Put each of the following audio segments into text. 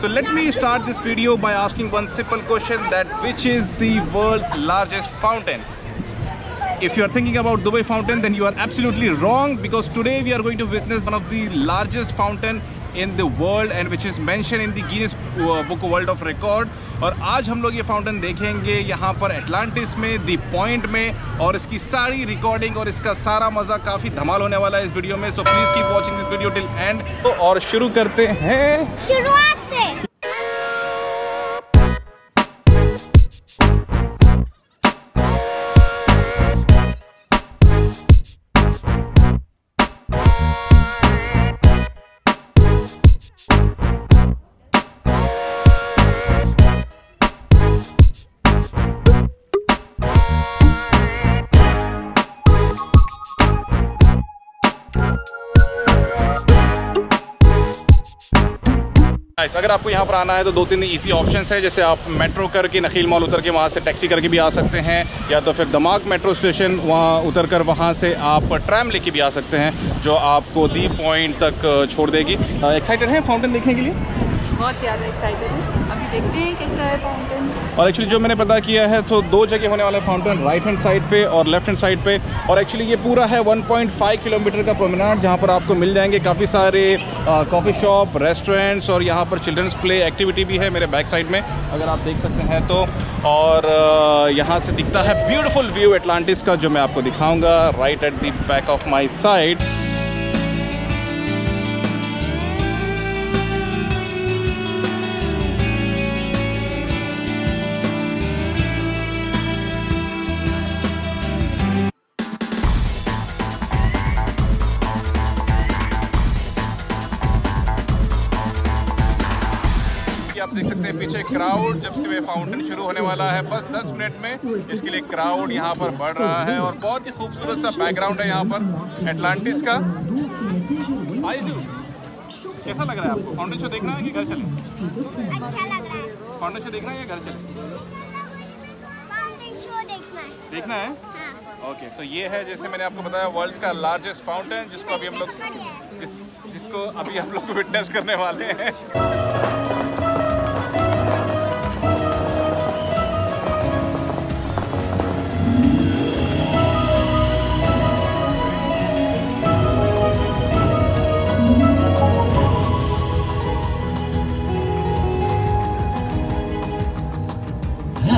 So let me start this video by asking one simple question that which is the world's largest fountain? If you are thinking about Dubai fountain then you are absolutely wrong because today we are going to witness one of the largest fountain in the world and which is mentioned in the Guinness uh, Book of World of Record और आज हम लोग ये fountain देखेंगे यहाँ पर Atlantis में दी point में और इसकी सारी रिकॉर्डिंग और इसका सारा मज़ा काफ़ी धमाल होने वाला है इस वीडियो में so please keep watching this video till end तो और शुरू करते हैं शुरुआत से Guys, अगर आपको यहाँ पर आना है तो दो तीन इजी ऑप्शन है जैसे आप मेट्रो करके नखील मॉल उतर के वहाँ से टैक्सी करके भी आ सकते हैं या तो फिर दमाग मेट्रो स्टेशन वहाँ उतर कर वहाँ से आप ट्रैम लेके भी आ सकते हैं जो आपको दी पॉइंट तक छोड़ देगी। एक्साइटेड हैं फाउंटेन देखने के लिए? बहुत ज़्यादा एक्साइटेड है। और एक्चुअली जो मैंने पता किया है तो दो जगह होने वाले फाउंटेन राइट हैंड साइड पे और लेफ़्ट हैंड साइड पे। और एक्चुअली ये पूरा है 1.5 किलोमीटर का प्रोमेनाड जहाँ पर आपको मिल जाएँगे काफ़ी सारे कॉफ़ी शॉप रेस्टोरेंट्स और यहाँ पर चिल्ड्रंस प्ले एक्टिविटी भी है मेरे बैक साइड में, अगर आप देख सकते हैं तो। और यहाँ से दिखता है ब्यूटीफुल व्यू एटलांटिस का, जो मैं आपको दिखाऊँगा right at the back of my side हैं पीछे क्राउड जब से फाउंटेन शुरू होने वाला है बस 10 मिनट में इसके लिए क्राउड यहाँ पर बढ़ रहा है और बहुत ही खूबसूरत सा बैकग्राउंड है यहाँ पर एटलांटिस का। कैसा लग रहा है आपको? फाउंटेन शो देखना है कि घर चले? अच्छा लग रहा है फाउंटेन शो देखना है या घर चले? देखना है। देखना है? हाँ। ओके तो ये है जैसे मैंने आपको बताया वर्ल्ड का लार्जेस्ट फाउंटेन जिसको अभी हम लोग जिस जिसको अभी हम लोग विटनेस करने वाले हैं।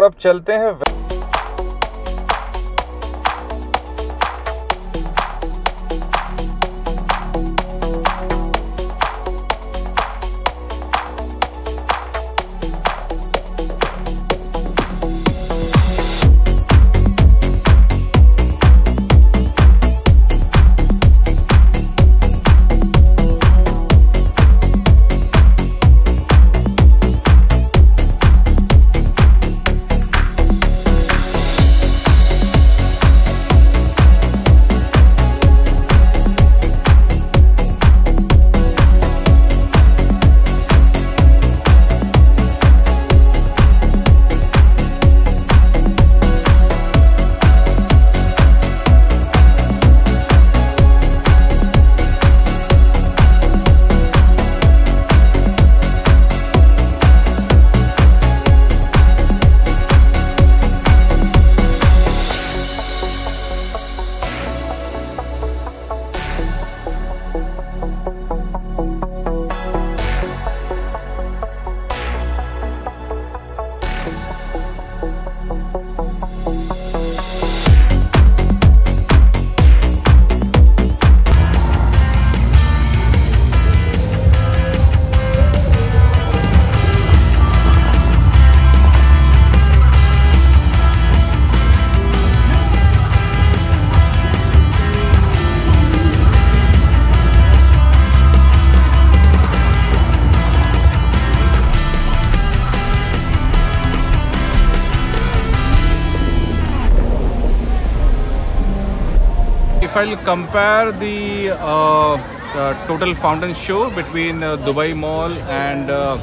और अब चलते हैं if I'll compare the uh, uh, total fountain show between uh, Dubai Mall and uh,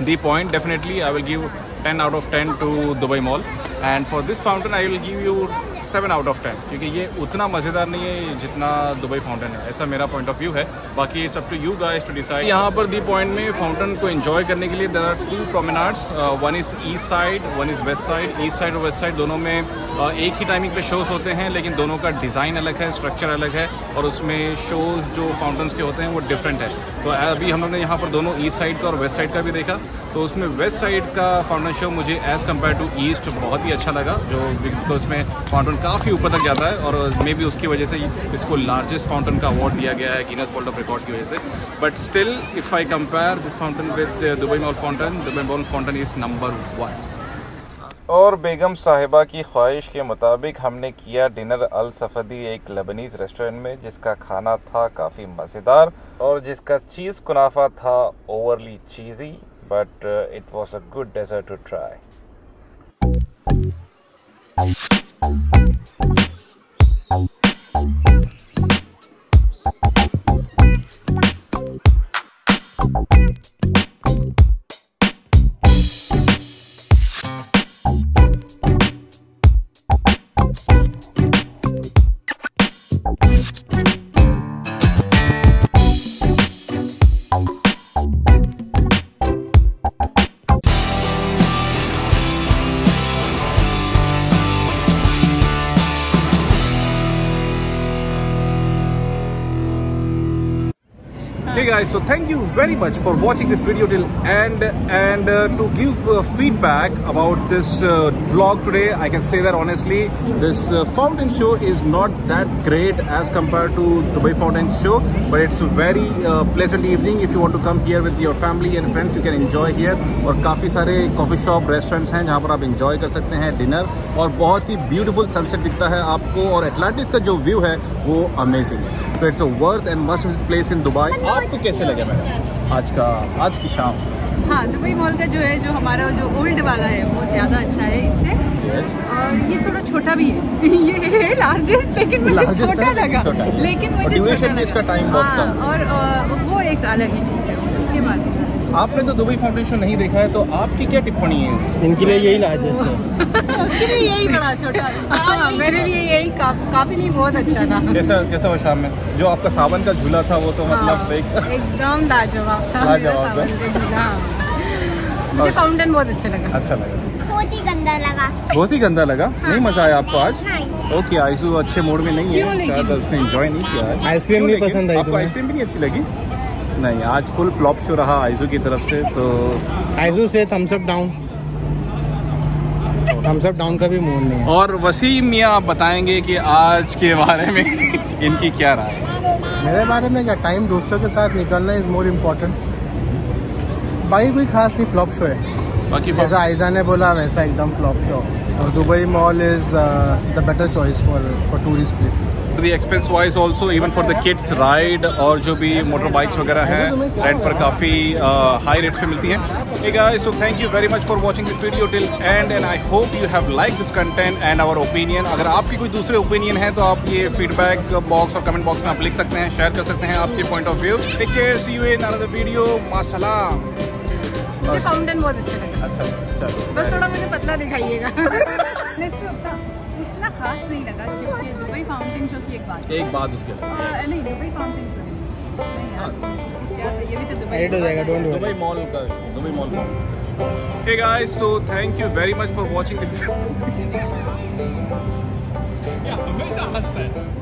the Point, definitely I will give 10 out of 10 to Dubai Mall. And for this fountain, I will give you 7 out of ten क्योंकि ये उतना मज़ेदार नहीं है जितना Dubai fountain है। ऐसा मेरा पॉइंट ऑफ़ व्यू है। बाकी it's up to you guys to decide यहाँ पर दी पॉइंट में फाउंटेन को एंजॉय करने के लिए there are two promenades one is east side one is west side east side और वेस्ट साइड दोनों में uh, एक ही टाइमिंग पे शोज़ होते हैं लेकिन दोनों का डिज़ाइन अलग है स्ट्रक्चर अलग है और उसमें शोज़ जो फाउंटेन्स के होते हैं वो डिफरेंट है। तो अभी हम लोग ने यहाँ पर दोनों ईस्ट साइड का और वेस्ट साइड का भी देखा। तो उसमें वेस्ट साइड का फाउंटेन शो मुझे एज़ कंपेयर टू ईस्ट बहुत ही अच्छा लगा जो तो उसमें फाउंटेन काफ़ी ऊपर तक जाता है और मे बी उसकी वजह से इसको लार्जेस्ट फाउंटेन का अवार्ड दिया गया है गिनस वर्ल्ड ऑफ़ रिकॉर्ड की वजह से। But still if I compare this fountain with Dubai mall fountain Dubai mall fountain is number one और बेगम साहिबा की ख्वाहिश के मुताबिक हमने किया डिनर अल सफ़दी, एक लबनीज़ रेस्टोरेंट में, जिसका खाना था काफ़ी मज़ेदार और जिसका चीज़ कुनाफा था overly cheesy but it was a good dessert to try Thank you. guys, so thank you very much for watching this video till end and uh, to give uh, feedback about this uh, vlog today, I can say that honestly, this uh, fountain show is not that great as compared to Dubai Fountain Show, but it's a very uh, pleasant evening. If you want to come here with your family and friends, you can enjoy here. और काफ़ी सारे coffee shop restaurants हैं जहाँ पर आप enjoy कर सकते हैं डिनर और बहुत ही ब्यूटीफुल सनसेट दिखता है आपको और एटलांटिस का जो व्यू है वो अमेजिंग है तो it's a worth and must visit place in Dubai आपको कैसे लगे मैडम? आज का आज की शाम। हाँ दुबई मॉल का जो है जो हमारा जो ओल्ड वाला है वो ज़्यादा अच्छा है इससे। Yes. और ये थोड़ा छोटा भी है। ये है लार्जेस्ट लेकिन मुझे Largest छोटा लगा। छोटा लेकिन मुझे छोटा लगा। इसका टाइम बहुत हाँ, कम। और वो एक अलग ही चीज़ है उसके बाद। आपने तो दुबई फाउंडेशन नहीं देखा है तो आपकी क्या टिप्पणी है इनके लिए यही लार्जेस्ट है उसके लिए यही बड़ा छोटा हाँ मेरे लिए यही का, काफ़ी नहीं बहुत अच्छा था। कैसा कैसा हुआ शाम में जो आपका सावन का झूला था वो तो मतलब हाँ, देख एकदम लाजवाब था। लाजवाब हाँ। मुझे फाउंटेन बहुत अच्छा लगा। अच्छा लगा। बहुत ही गंदा लगा। बहुत ही गंदा लगा? नहीं मज़ा आया आपको आज? ओके आइसू अच्छे मूड में नहीं है। शायद उसने एंजॉय नहीं किया आइसक्रीम नहीं पसंद आई आपको आइसक्रीम भी नहीं अच्छी लगी? नहीं आज फुल फ्लॉप शो रहा आइजू की तरफ़ से तो आइजू से thumbs up down thumbs up down का भी मूड नहीं है। और वसीम मियाँ आप बताएँगे कि आज के बारे में इनकी क्या राय है? मेरे बारे में क्या टाइम दोस्तों के साथ निकलना इज़ मोर इम्पोर्टेंट बाकी कोई खास नहीं फ्लॉप शो है। बाकी जैसा आयजा ने बोला वैसा एकदम फ्लॉप शो और Dubai mall is the better choice for for tourist place the expense wise also even for the kids ride और जो भी मोटर बाइक्स वगैरह हैं रेंट पर काफ़ी हाई रेट्स पे मिलती हैं। Guys, so thank you very much for watching this video till end and I hope you have liked this content and our opinion. अगर आपकी कोई दूसरे ओपिनियन है तो आप ये फीडबैक बॉक्स और कमेंट बॉक्स में आप लिख सकते हैं शेयर कर सकते हैं आपके point of view take care see you in another video मासलाम मुझे फाउंटेन बहुत अच्छा लगा। अच्छा चलो बस थोड़ा मुझे पतला दिखाइएगा। इसको उतना खास नहीं लगा क्योंकि फाउंटेन की एक बात एक बात उसके नहीं दुबई फाउंटेन क्या था, ये भी तो दुबई एडिट हो जाएगा डोंट वरी दुबई मॉल का दुबई मॉल का। Hey guys, so thank you very much for watching this. yeah, हमेशा हंसता है।